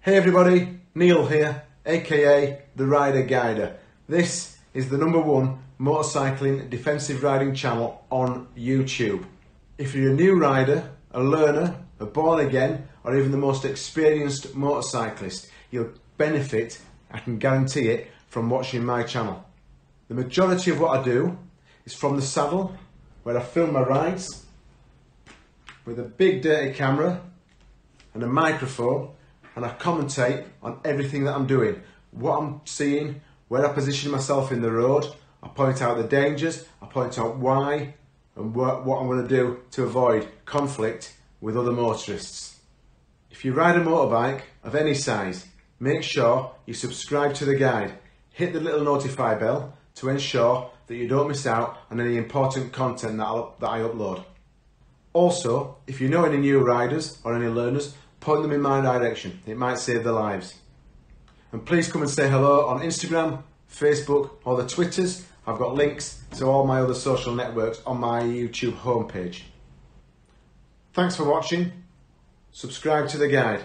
Hey everybody, Neil here, aka The Rider Guider. This is the number one motorcycling defensive riding channel on YouTube. If you're a new rider, a learner, a born again, or even the most experienced motorcyclist, you'll benefit, I can guarantee it, from watching my channel. The majority of what I do is from the saddle, where I film my rides with a big dirty camera and a microphone and I commentate on everything that I'm doing, what I'm seeing, where I position myself in the road. I point out the dangers, I point out why and what, what I'm going to do to avoid conflict with other motorists. If you ride a motorbike of any size, make sure you subscribe to the guide. Hit the little notify bell to ensure that you don't miss out on any important content that, that I upload. Also, if you know any new riders or any learners, point them in my direction. It might save their lives. And please come and say hello on Instagram, Facebook, or the Twitters. I've got links to all my other social networks on my YouTube homepage. Thanks for watching. Subscribe to the guide.